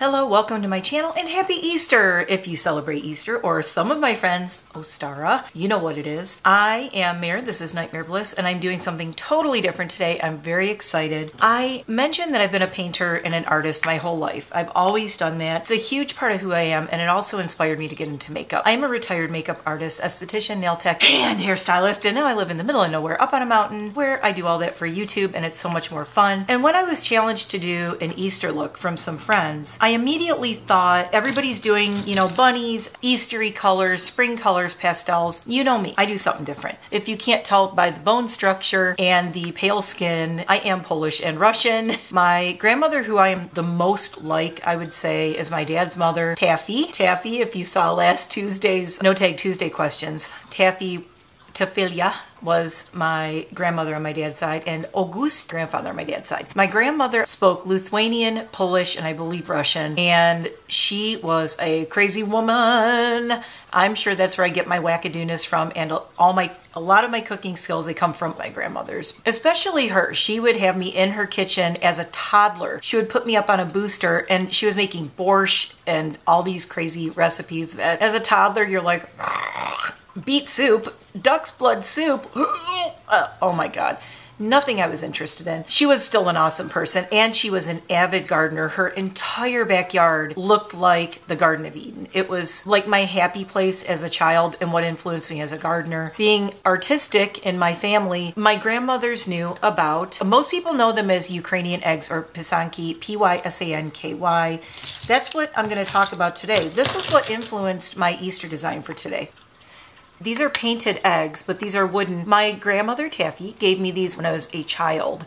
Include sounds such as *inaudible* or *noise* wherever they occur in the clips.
Hello, welcome to my channel and happy Easter! If you celebrate Easter, or some of my friends, Ostara, you know what it is. I am Mare, this is NiteMare Bliss, and I'm doing something totally different today. I'm very excited. I mentioned that I've been a painter and an artist my whole life. I've always done that. It's a huge part of who I am, and it also inspired me to get into makeup. I am a retired makeup artist, esthetician, nail tech, and hairstylist, and now I live in the middle of nowhere, up on a mountain, where I do all that for YouTube, and it's so much more fun. And when I was challenged to do an Easter look from some friends, I immediately thought everybody's doing, you know, bunnies, Eastery colors, spring colors, pastels. You know me, I do something different. If you can't tell by the bone structure and the pale skin, I am Polish and Russian. *laughs* My grandmother, who I am the most like, I would say, is my dad's mother, Taffy. Taffy, if you saw last Tuesday's No Tag Tuesday questions, Taffy Tafilia was my grandmother on my dad's side and August, grandfather on my dad's side. My grandmother spoke Lithuanian, Polish, and I believe Russian, and she was a crazy woman. I'm sure that's where I get my wackadoodness from, and all my a lot of my cooking skills they come from my grandmother's. Especially her. She would have me in her kitchen as a toddler. She would put me up on a booster, and she was making borscht and all these crazy recipes that, as a toddler, you're like beet soup, duck's blood soup. *gasps* uh, oh my God. Nothing I was interested in. She was still an awesome person and she was an avid gardener. Her entire backyard looked like the Garden of Eden. It was like my happy place as a child and what influenced me as a gardener. Being artistic in my family, my grandmothers knew about, most people know them as Ukrainian eggs or pisanki, P Y S A N K Y. That's what I'm going to talk about today. This is what influenced my Easter design for today. These are painted eggs, but these are wooden. My grandmother Taffy gave me these when I was a child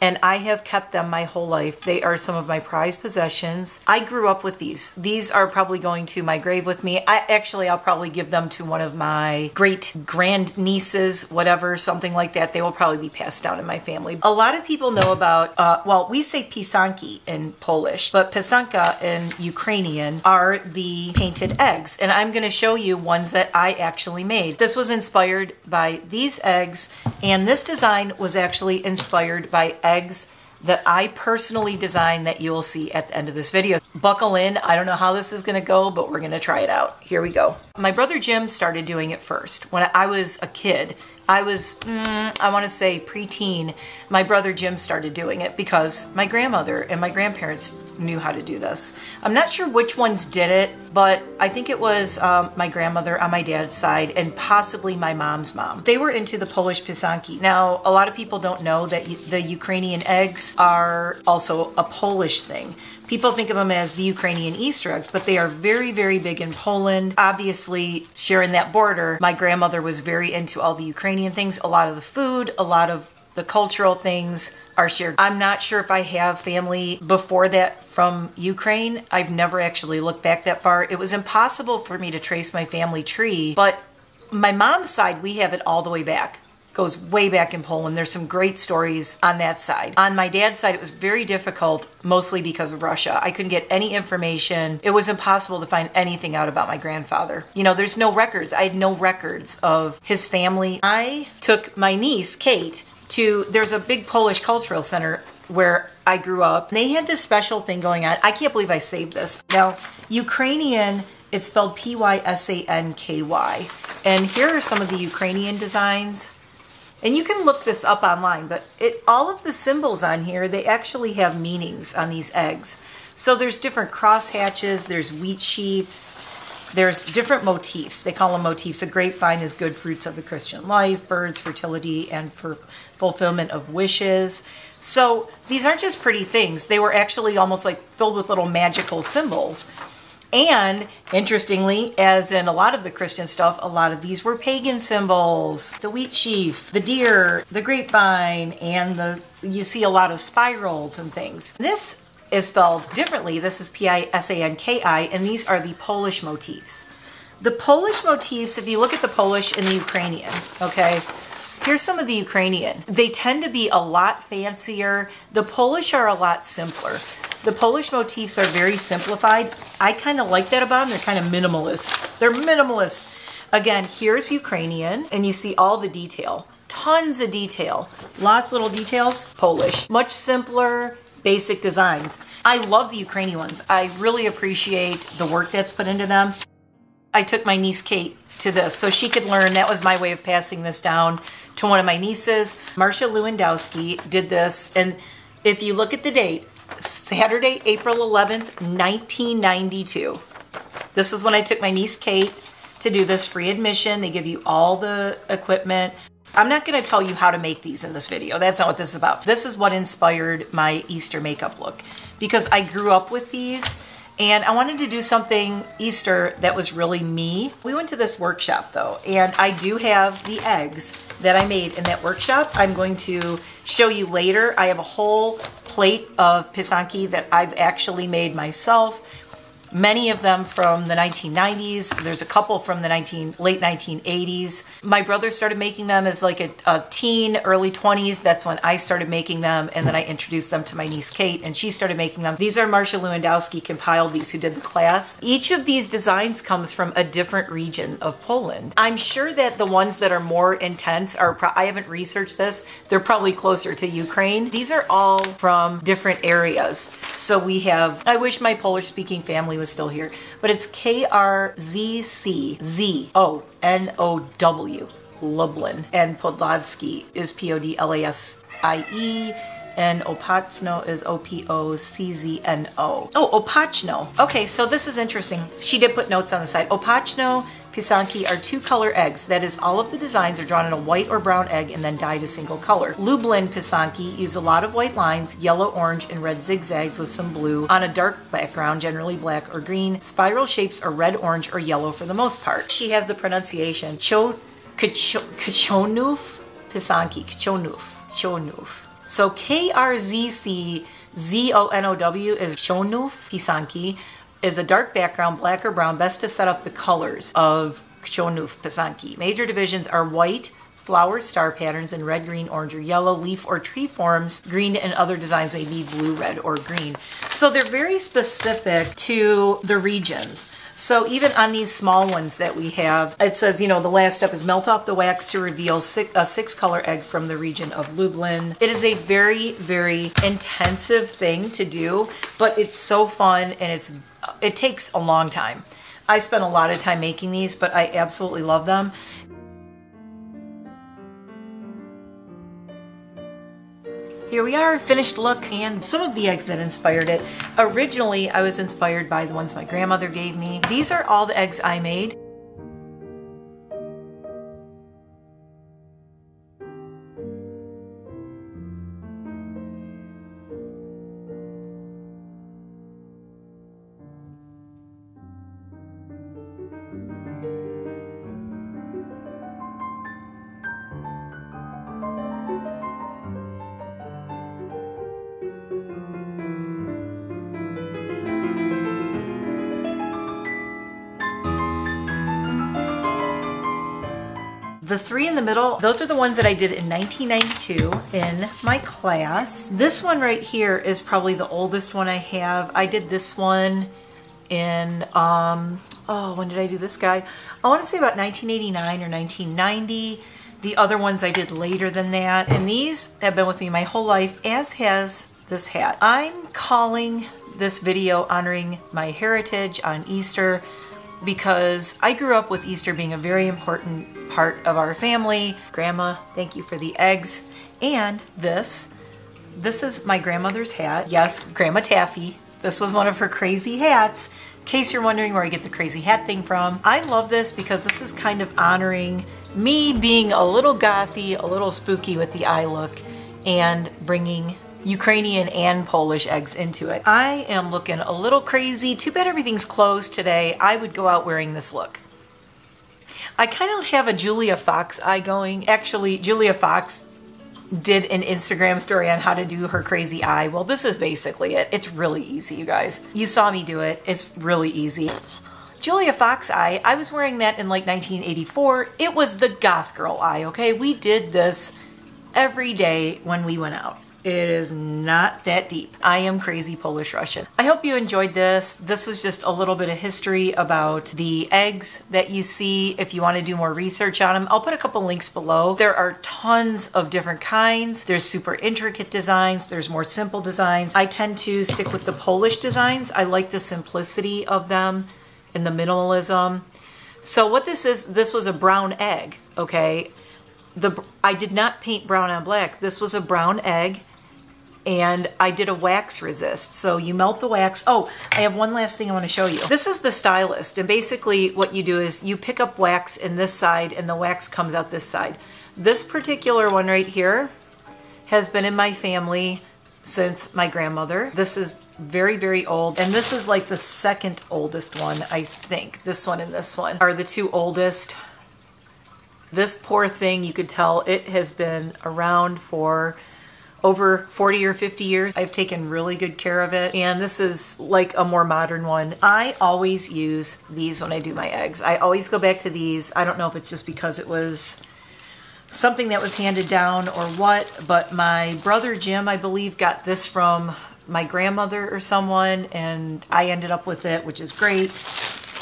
and I have kept them my whole life. They are some of my prized possessions. I grew up with these. These are probably going to my grave with me. I actually I'll probably give them to one of my great grand nieces, whatever, something like that. They will probably be passed down in my family. A lot of people know about uh, well, we say pisanki in Polish, but pisanka in Ukrainian are the painted eggs, and I'm going to show you ones that I actually made. This was inspired by these eggs, and this design was actually inspired by eggs that I personally designed that you will see at the end of this video. Buckle in. I don't know how this is going to go, but we're going to try it out. Here we go. My brother Jim started doing it first. When I was a kid, I was, mm, I want to say preteen, my brother Jim started doing it because my grandmother and my grandparents knew how to do this. I'm not sure which ones did it, but I think it was um, my grandmother on my dad's side and possibly my mom's mom. They were into the Polish pisanki. Now, a lot of people don't know that the Ukrainian eggs are also a Polish thing. People think of them as the Ukrainian Easter eggs, but they are very, very big in Poland. Obviously, sharing that border, my grandmother was very into all the Ukrainian things, a lot of the food, a lot of the cultural things are shared. I'm not sure if I have family before that from Ukraine. I've never actually looked back that far. It was impossible for me to trace my family tree, but my mom's side, we have it all the way back goes way back in Poland. There's some great stories on that side. On my dad's side, it was very difficult, mostly because of Russia. I couldn't get any information. It was impossible to find anything out about my grandfather. You know, there's no records. I had no records of his family. I took my niece, Kate, to, there's a big Polish cultural center where I grew up. They had this special thing going on. I can't believe I saved this. Now, Ukrainian, it's spelled P Y S A N K Y. And here are some of the Ukrainian designs. And you can look this up online, but it all of the symbols on here, they actually have meanings on these eggs. So there's different cross hatches, there's wheat sheaves, there's different motifs. They call them motifs. A grapevine is good fruits of the Christian life, birds, fertility, and for fulfillment of wishes. So these aren't just pretty things. They were actually almost like filled with little magical symbols. And interestingly, as in a lot of the Christian stuff, a lot of these were pagan symbols. The wheat sheaf, the deer, the grapevine, and the you see a lot of spirals and things. This is spelled differently. This is P-I-S-A-N-K-I, and these are the Polish motifs. The Polish motifs, if you look at the Polish and the Ukrainian, okay, here's some of the Ukrainian. They tend to be a lot fancier. The Polish are a lot simpler. The Polish motifs are very simplified. I kind of like that about them. They're kind of minimalist. They're minimalist. Again, here's Ukrainian, and you see all the detail. Tons of detail. Lots of little details. Polish. Much simpler, basic designs. I love the Ukrainian ones. I really appreciate the work that's put into them. I took my niece Kate to this so she could learn. That was my way of passing this down to one of my nieces. Marcia Lewandowski did this. And if you look at the date, Saturday, April 11th, 1992. This is when I took my niece Kate to do this free admission. They give you all the equipment. I'm not going to tell you how to make these in this video. That's not what this is about. This is what inspired my Easter makeup look because I grew up with these and I wanted to do something Easter that was really me. We went to this workshop though, and I do have the eggs that I made in that workshop. I'm going to show you later. I have a whole plate of pisanki that I've actually made myself many of them from the 1990s. There's a couple from the 19 late 1980s. My brother started making them as like a, a, teen, early 20s. That's when I started making them, and then I introduced them to my niece Kate, and she started making them. These are Marcia Lewandowski compiled these who did the class. Each of these designs comes from a different region of Poland. I'm sure that the ones that are more intense are. I haven't researched this. They're probably closer to Ukraine. These are all from different areas. So we have. I wish my Polish speaking family was still here, but it's K R Z C Z O N O W, Lublin. And Podlaski is P O D L A S I E and Opoczno is O P O C Z N O. Oh, Opoczno. Okay, so this is interesting. She did put notes on the side. Opoczno Pisanki are two color eggs. That is, all of the designs are drawn in a white or brown egg and then dyed a single color. Lublin Pisanki use a lot of white lines, yellow, orange, and red zigzags with some blue on a dark background, generally black or green. Spiral shapes are red, orange, or yellow for the most part. She has the pronunciation Cho Kachonuf Pisanki. Kachonuf. Kachonuf. So K R Z C Z O N O W is Kachonuf Pisanki is a dark background, black or brown, best to set up the colors of Kshonuf Pisanki. Major divisions are white, flower star patterns in red, green, orange, or yellow, leaf or tree forms. Green and other designs may be blue, red, or green. So they're very specific to the regions. So even on these small ones that we have, it says, you know, the last step is melt off the wax to reveal six, a six color egg from the region of Lublin. It is a very, very intensive thing to do, but it's so fun and it's it takes a long time. I spent a lot of time making these, but I absolutely love them. Here we are, finished look, and some of the eggs that inspired it. Originally, I was inspired by the ones my grandmother gave me. These are all the eggs I made. The three in the middle, those are the ones that I did in 1992 in my class. This one right here is probably the oldest one I have. I did this one in, um, oh, when did I do this guy? I want to say about 1989 or 1990. The other ones I did later than that. And these have been with me my whole life, as has this hat. I'm calling this video honoring my heritage on Easter because I grew up with Easter being a very important part of our family. Grandma, thank you for the eggs. And this, this is my grandmother's hat. Yes, Grandma Taffy. This was one of her crazy hats. In case you're wondering where I get the crazy hat thing from, I love this because this is kind of honoring me being a little gothy, a little spooky with the eye look, and bringing Ukrainian and Polish eggs into it. I am looking a little crazy. Too bad everything's closed today. I would go out wearing this look. I kind of have a Julia Fox eye going. Actually, Julia Fox did an Instagram story on how to do her crazy eye. Well, this is basically it. It's really easy, you guys. You saw me do it. It's really easy. Julia Fox eye, I was wearing that in like 1984. It was the goth girl eye, okay? We did this every day when we went out It is not that deep. I am crazy Polish Russian. I hope you enjoyed this. This was just a little bit of history about the eggs that you see if you want to do more research on them. I'll put a couple links below. There are tons of different kinds. There's super intricate designs. There's more simple designs. I tend to stick with the Polish designs. I like the simplicity of them and the minimalism. So what this is, this was a brown egg, okay? The I did not paint brown on black. This was a brown egg and I did a wax resist. So you melt the wax. Oh, I have one last thing I want to show you. This is the stylist, and basically what you do is you pick up wax in this side and the wax comes out this side. This particular one right here has been in my family since my grandmother. This is very, very old. And this is like the second oldest one, I think. This one and this one are the two oldest. This poor thing, you could tell it has been around for over 40 or 50 years. I've taken really good care of it. And this is like a more modern one. I always use these when I do my eggs. I always go back to these. I don't know if it's just because it was something that was handed down or what, but my brother Jim, I believe, got this from my grandmother or someone, and I ended up with it, which is great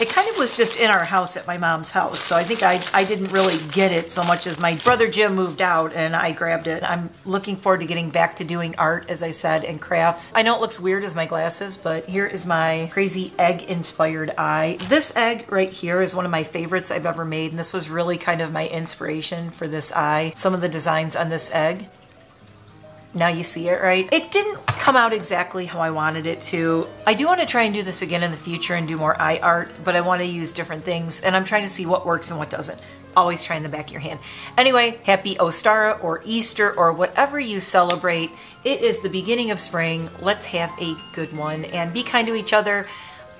it kind of was just in our house at my mom's house. So I think I, I didn't really get it so much as my brother Jim moved out and I grabbed it. I'm looking forward to getting back to doing art, as I said, and crafts. I know it looks weird with my glasses, but here is my crazy egg inspired eye. This egg right here is one of my favorites I've ever made. And this was really kind of my inspiration for this eye. Some of the designs on this egg. Now you see it, right? It didn't come out exactly how I wanted it to. I do want to try and do this again in the future and do more eye art, but I want to use different things and I'm trying to see what works and what doesn't. Always try in the back of your hand. Anyway, happy Ostara or Easter or whatever you celebrate. It is the beginning of spring. Let's have a good one and be kind to each other.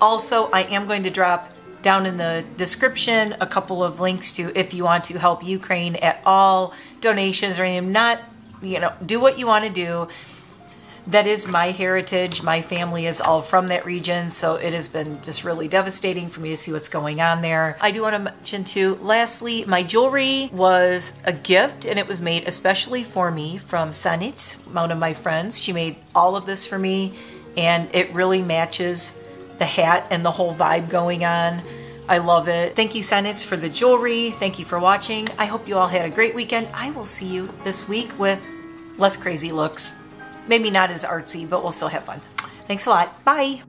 Also, I am going to drop down in the description a couple of links to if you want to help Ukraine at all, donations or anything. Not you know, do what you want to do. That is my heritage. My family is all from that region, so it has been just really devastating for me to see what's going on there. I do want to mention too, lastly, my jewelry was a gift and it was made especially for me from Sanitz, one of my friends. She made all of this for me and it really matches the hat and the whole vibe going on. I love it. Thank you, Sanitz, for the jewelry. Thank you for watching. I hope you all had a great weekend. I will see you this week with less crazy looks. Maybe not as artsy, but we'll still have fun. Thanks a lot. Bye.